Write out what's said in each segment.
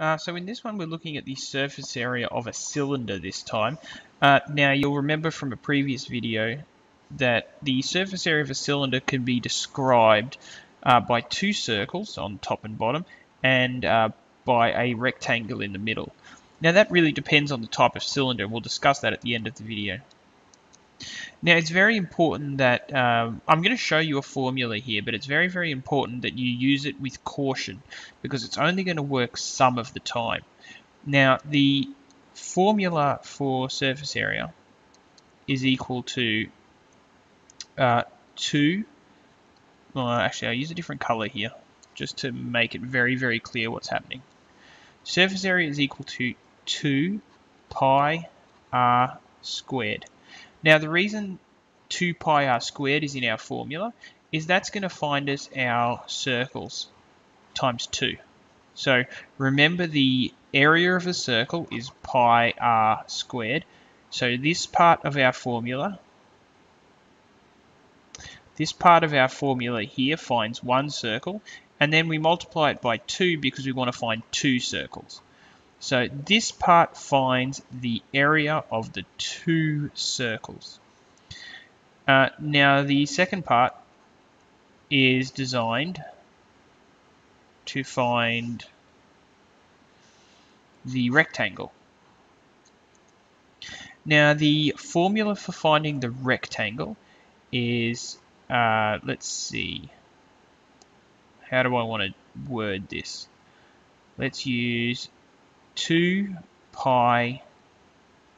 Uh, so in this one we're looking at the surface area of a cylinder this time. Uh, now you'll remember from a previous video that the surface area of a cylinder can be described uh, by two circles on top and bottom and uh, by a rectangle in the middle. Now that really depends on the type of cylinder we'll discuss that at the end of the video. Now it's very important that, um, I'm going to show you a formula here, but it's very, very important that you use it with caution because it's only going to work some of the time. Now the formula for surface area is equal to uh, 2, well actually I'll use a different color here just to make it very, very clear what's happening. Surface area is equal to 2 pi r squared. Now the reason 2 pi r squared is in our formula is that's going to find us our circles times 2. So remember the area of a circle is pi r squared. So this part of our formula, this part of our formula here finds one circle and then we multiply it by 2 because we want to find two circles. So this part finds the area of the two circles. Uh, now the second part is designed to find the rectangle. Now the formula for finding the rectangle is, uh, let's see, how do I want to word this? Let's use 2 pi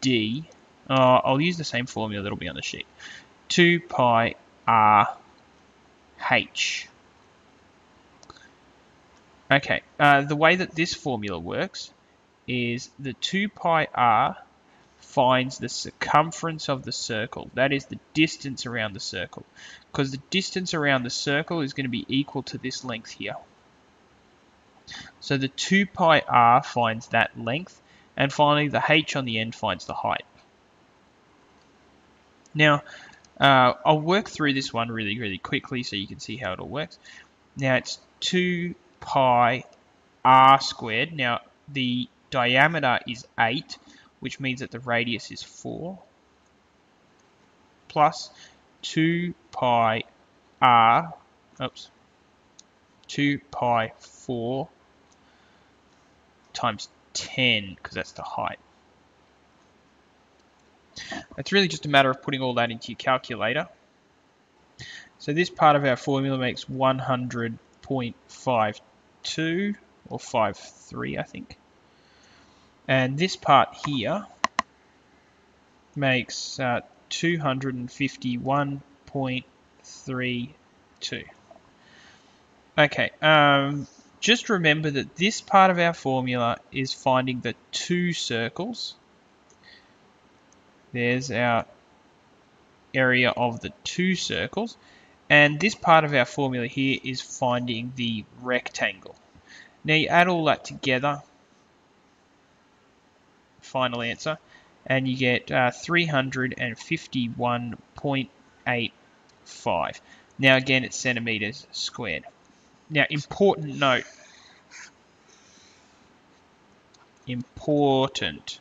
d, uh, I'll use the same formula that'll be on the sheet, 2 pi r h. Okay, uh, the way that this formula works is the 2 pi r finds the circumference of the circle. That is the distance around the circle. Because the distance around the circle is going to be equal to this length here. So the 2 pi r finds that length, and finally the h on the end finds the height. Now, uh, I'll work through this one really, really quickly so you can see how it all works. Now it's 2 pi r squared. Now the diameter is 8, which means that the radius is 4, plus 2 pi r, oops, 2 pi 4 times 10 because that's the height. It's really just a matter of putting all that into your calculator. So this part of our formula makes 100.52 or 53 I think. And this part here makes uh, 251.32. Okay, um, just remember that this part of our formula is finding the two circles. There's our area of the two circles. And this part of our formula here is finding the rectangle. Now you add all that together, final answer, and you get uh, 351.85. Now again, it's centimeters squared. Now, important note. Important.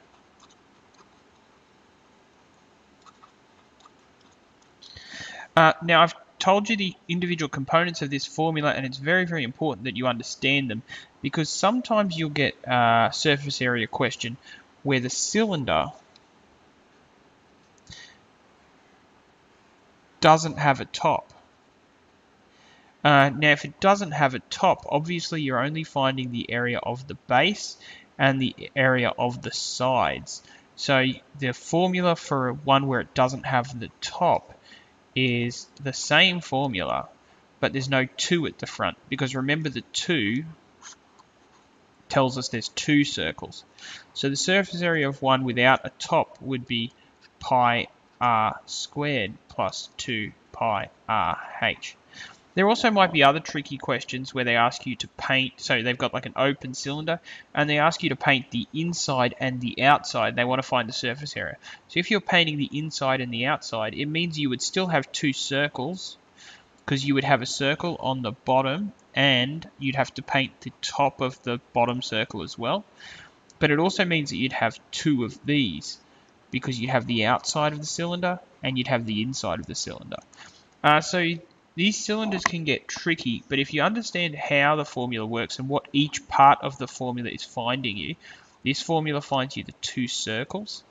Uh, now, I've told you the individual components of this formula, and it's very, very important that you understand them because sometimes you'll get a surface area question where the cylinder doesn't have a top. Uh, now, if it doesn't have a top, obviously you're only finding the area of the base and the area of the sides. So the formula for one where it doesn't have the top is the same formula, but there's no 2 at the front. Because remember the 2 tells us there's two circles. So the surface area of one without a top would be pi r squared plus 2 pi r h. There also might be other tricky questions where they ask you to paint, so they've got like an open cylinder, and they ask you to paint the inside and the outside. They want to find the surface area. So if you're painting the inside and the outside, it means you would still have two circles, because you would have a circle on the bottom and you'd have to paint the top of the bottom circle as well. But it also means that you'd have two of these because you'd have the outside of the cylinder and you'd have the inside of the cylinder. Uh, so these cylinders can get tricky, but if you understand how the formula works and what each part of the formula is finding you, this formula finds you the two circles,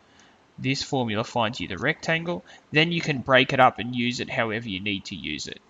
this formula finds you the rectangle, then you can break it up and use it however you need to use it.